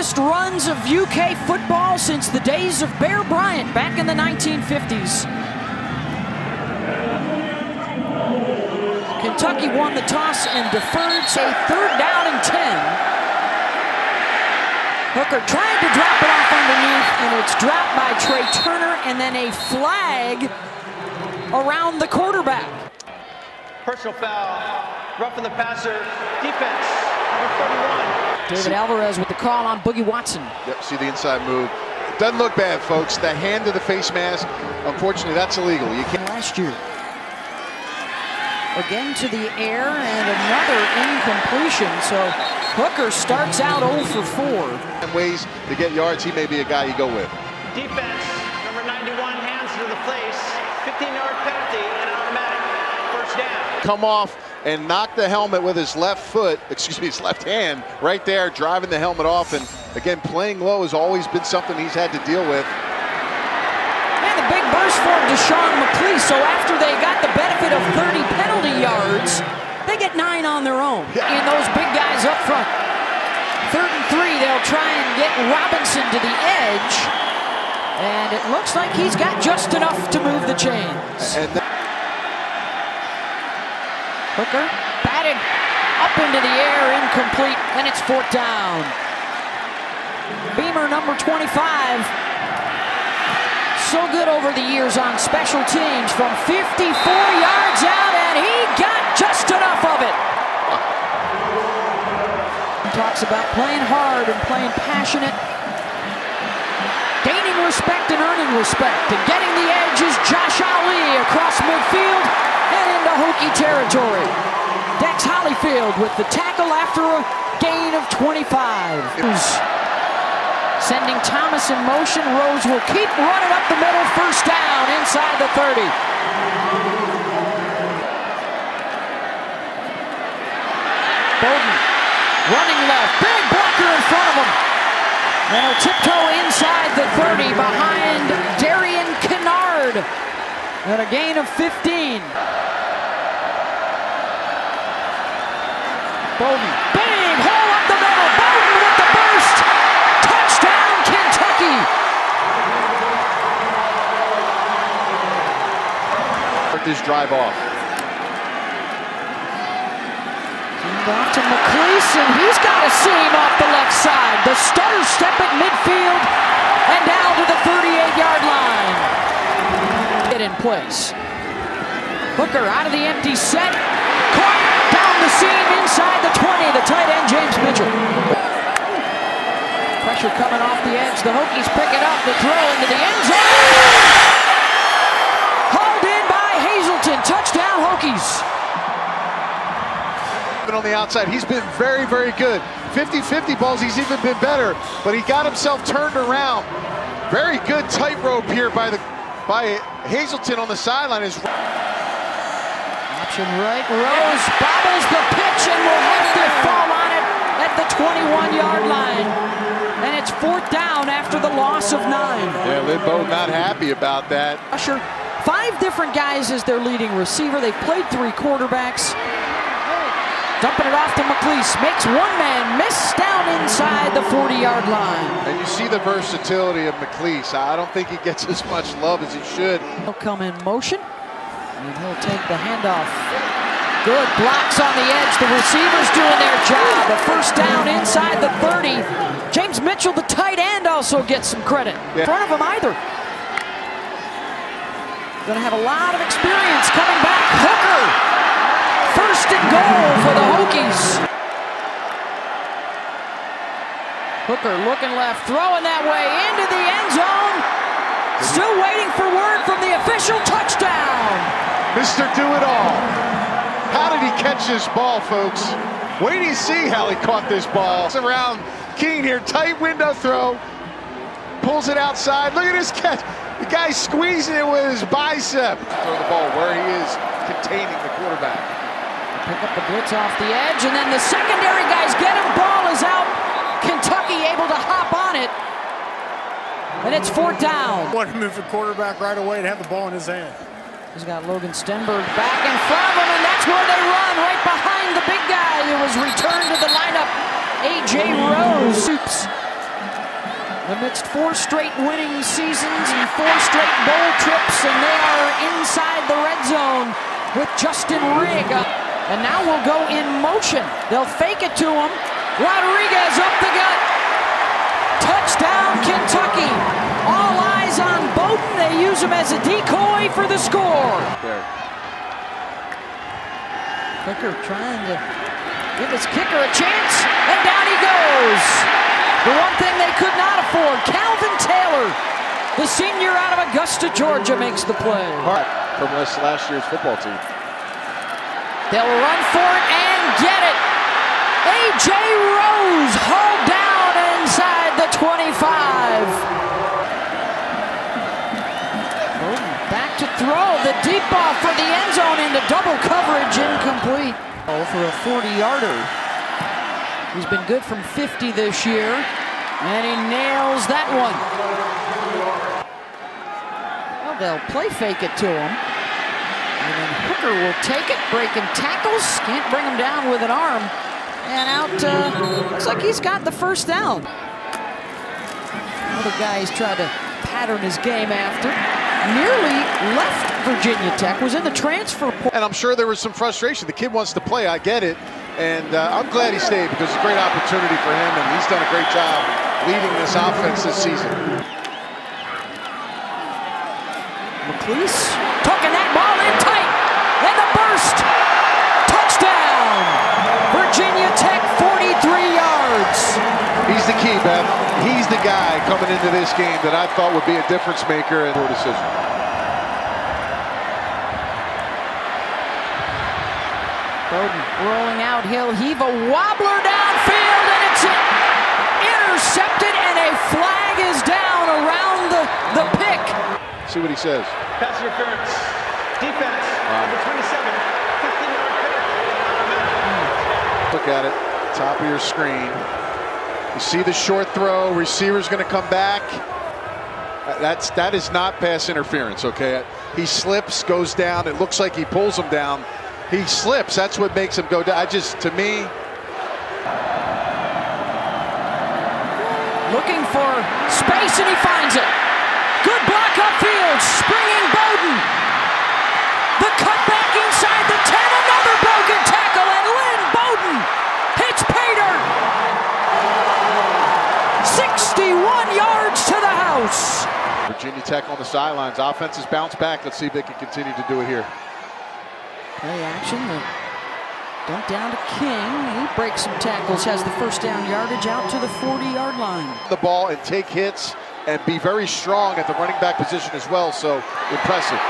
runs of UK football since the days of Bear Bryant back in the 1950s. Kentucky won the toss and deferred, so third down and 10. Hooker trying to drop it off underneath, and it's dropped by Tré Turner, and then a flag around the quarterback. Personal foul, roughing the passer, defense, number 31. David Alvarez with the call on Boogie Watson. Yep, see the inside move. Doesn't look bad, folks. The hand to the face mask, unfortunately, that's illegal. You can't. Last year. Again to the air and another incompletion. So Hooker starts out 0 for 4. Ways to get yards, he may be a guy you go with. Defense, number 91, hands to the face, 15-yard penalty, and an automatic first down. Come off and knock the helmet with his left foot, excuse me, his left hand, right there, driving the helmet off. And again, playing low has always been something he's had to deal with. And the big burst for Deshawn McClease. So after they got the benefit of 30 penalty yards, they get nine on their own. And those big guys up front. Third and three, they'll try and get Robinson to the edge. And it looks like he's got just enough to move the chains. Hooker batted up into the air, incomplete, and it's fourth down. Beamer number 25 so good over the years on special teams from 54 yards out, and he got just enough of it. He talks about playing hard and playing passionate, gaining respect and earning respect, and getting the edge is Josh Ali across midfield and into Hokie territory. Dax Hollifield with the tackle after a gain of 25 sending Thomas in motion. Rose will keep running up the middle, first down inside the 30. Bowden running left, big blocker in front of him. And he'll tiptoe inside the 30 behind Darian Kinnard. And a gain of 15. Bowden, big hole up the middle. Bowden with the burst. Touchdown, Kentucky. start this drive off. Hand off to McClease, and he's got a seam off the left side. The stutter step at midfield and down to the 38-yard line. Get in place. Hooker out of the empty set. Caught down the seam inside the 20. The tight end, James Mitchell. Pressure coming off the edge. The Hokies pick it up. The throw into the end zone. Hauled in by Hazelton. Touchdown, Hokies. On the outside, he's been very, very good. 50-50 balls, he's even been better, but he got himself turned around. Very good tightrope here by the by Hazelton on the sideline. Is Option right. Rose bobbles the pitch and will have to fall on it at the 21-yard line. And it's fourth down after the loss of nine. yeah, they're both not happy about that. Usher, five different guys as their leading receiver. They've played three quarterbacks. Dumping it off to McClease. Makes one man miss down inside the 40-yard line. And you see the versatility of McClease. I don't think he gets as much love as he should. He'll come in motion, and he'll take the handoff. Good blocks on the edge. The receivers doing their job. A first down inside the 30. James Mitchell, the tight end, also gets some credit. In front of him either. Going to have a lot of experience coming back. Hooker. First and goal for the Hokies. Hooker looking left, throwing that way into the end zone. Still waiting for word from the official touchdown. Mr. Do-It-All. How did he catch this ball, folks? Wait till you see how he caught this ball. It's around King here, tight window throw. Pulls it outside. Look at this catch. The guy's squeezing it with his bicep. Throw the ball where he is containing the quarterback. Pick up the blitz off the edge, and then the secondary guys get him. Ball is out. Kentucky able to hop on it. And it's fourth down. Wanted to move the quarterback right away and have the ball in his hand. He's got Logan Stenberg back in front of him, and that's where they run, right behind the big guy who was returned to the lineup, A.J. Rose. Oops. amidst four straight winning seasons and four straight bowl trips, and they are inside the red zone with Justin Rigg. And now we'll go in motion. They'll fake it to him. Rodriguez up the gut. Touchdown, Kentucky. All eyes on Bowden. They use him as a decoy for the score. Hooker trying to give his kicker a chance, and down he goes. The one thing they could not afford, Calvin Taylor, the senior out of Augusta, Georgia, makes the play. From last, last year's football team. They'll run for it and get it. A.J. Rose hauled down inside the 25. Bowden back to throw. The deep ball for the end zone into double coverage, incomplete. Oh, for a 40-yarder. He's been good from 50 this year, and he nails that one. Well, they'll play fake it to him. And then Hooker will take it, breaking tackles. Can't bring him down with an arm. And out, uh, looks like he's got the first down. Another guy he's tried to pattern his game after. Nearly left Virginia Tech, was in the transfer portal. And I'm sure there was some frustration. The kid wants to play, I get it. And uh, I'm glad he stayed because it's a great opportunity for him, and he's done a great job leading this offense this season. McClease guy coming into this game that I thought would be a difference maker and a decision. Bowden rolling out. He'll heave a wobbler downfield, and it's intercepted, and a flag is down around the, the pick. See what he says. Pass interference. Defense. Number 27. 15-yard penalty. Look at it, top of your screen. You see the short throw, receiver's gonna come back. That's, that is not pass interference, okay? He slips, goes down, it looks like he pulls him down. He slips, that's what makes him go down. I just, to me, Looking for space, and he finds it. Good block upfield. Springing Bowden. The cutback inside the 10. Another broken tackle, and Lynn Bowden hits pay dirt. 61 yards to the house. Virginia Tech on the sidelines. Offense has bounced back. Let's see if they can continue to do it here. Play action. The dump down to King. He breaks some tackles, has the first down yardage out to the 40-yard line. The ball and take hits and be very strong at the running back position as well. So impressive.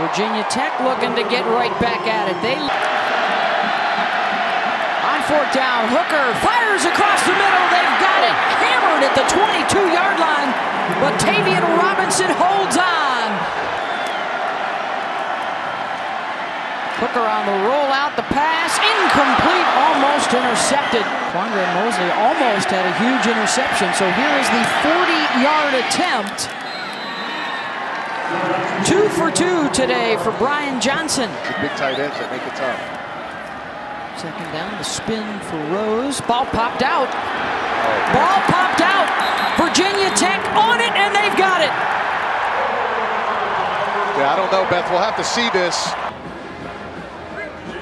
Virginia Tech looking to get right back at it. They on fourth down, Hooker fires across the middle. They've it hammered at the 22-yard line, but Tayvion Robinson holds on. Hooker on the rollout, the pass incomplete, almost intercepted. Quandre Mosely almost had a huge interception. So here is the 40-yard attempt. Two for two today for Brian Johnson. Big tight ends that make it tough. Second down, the spin for Rose. Ball popped out. Ball popped out. Virginia Tech on it, and they've got it. Yeah, I don't know, Beth. We'll have to see this.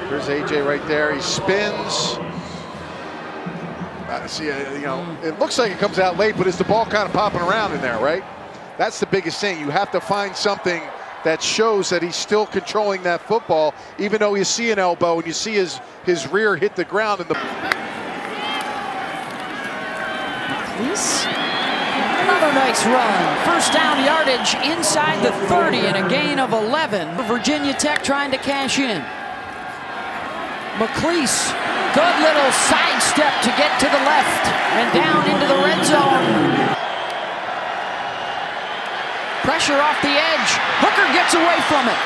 There's AJ right there. He spins. Uh, see, uh, you know, it looks like it comes out late, but is the ball kind of popping around in there, right? That's the biggest thing. You have to find something that shows that he's still controlling that football, even though you see an elbow and you see his his rear hit the ground and the. Another nice run. First down yardage inside the 30 and a gain of 11. Virginia Tech trying to cash in. McClease, good little sidestep to get to the left and down into the red zone. Pressure off the edge. Hooker gets away from it.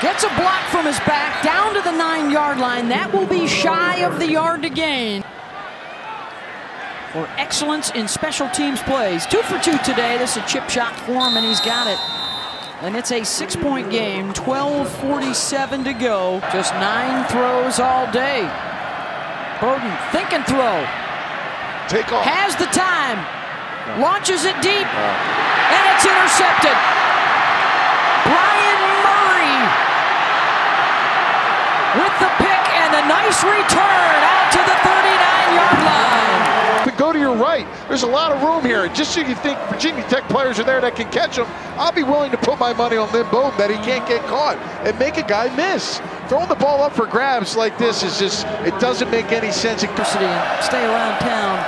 Gets a block from his back down to the nine yard line. That will be shy of the yard to gain for excellence in special teams plays. Two for two today. This is a chip shot for him, and he's got it. And it's a six-point game, 12.47 to go. Just nine throws all day. Bowden, think and throw. Take off. Has the time. launches it deep, and it's intercepted. Brian Murray with the pick and a nice return out to the 39-yard line. But go to your right. There's a lot of room here. Just so you think Virginia Tech players are there that can catch him, I'll be willing to put my money on Lynn Bowden that he can't get caught and make a guy miss. Throwing the ball up for grabs like this is just, it doesn't make any sense. Stay around town.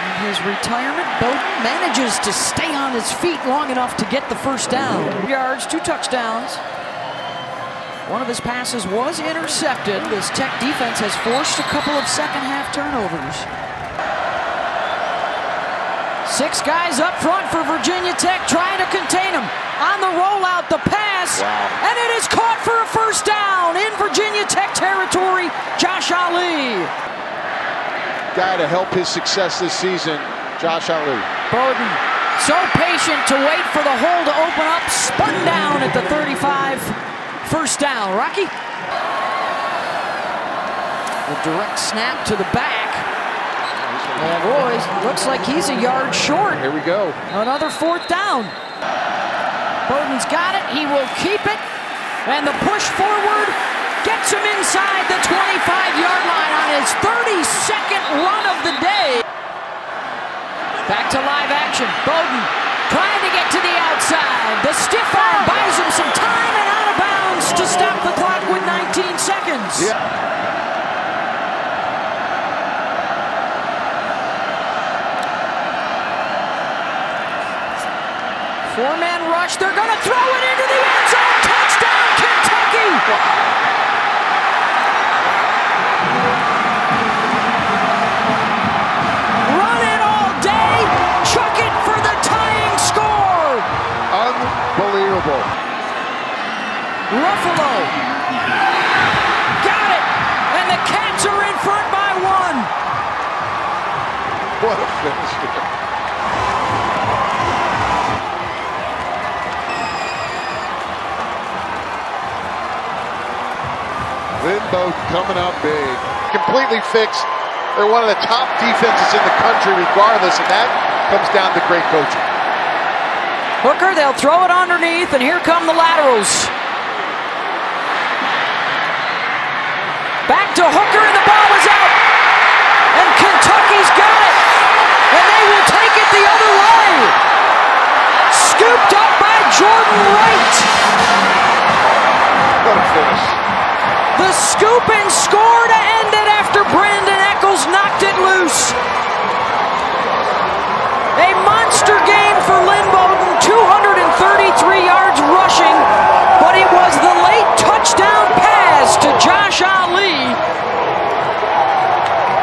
In his retirement, Bowden manages to stay on his feet long enough to get the first down. Yards, two touchdowns. One of his passes was intercepted. This Tech defense has forced a couple of second half turnovers. Six guys up front for Virginia Tech trying to contain him. On the rollout, the pass, Wow. and it is caught for a first down in Virginia Tech territory. Josh Ali. Guy to help his success this season, Josh Ali. Bowden, so patient to wait for the hole to open up, spun down at the 35. First down. Rocky. The direct snap to the back. And Royce looks like he's a yard short. Here we go. Another fourth down. Bowden's got it. He will keep it. And the push forward gets him inside the 25-yard line on his 32nd run of the day. Back to live action. Bowden trying to get to the outside. The stiff arm buys him some time and out of bounds to stop the clock with 19 seconds. Yeah. Four-man rush. They're going to throw it into the end zone. Touchdown, Kentucky. Run it all day. Chuck it for the tying score. Unbelievable. Ruffolo. Got it. And the Cats are in front by one. What a finish. Lynn Bowden coming up big. Completely fixed. They're one of the top defenses in the country regardless, and that comes down to great coaching. Hooker, they'll throw it underneath, and here come the laterals. Back to Hooker, and the ball open score.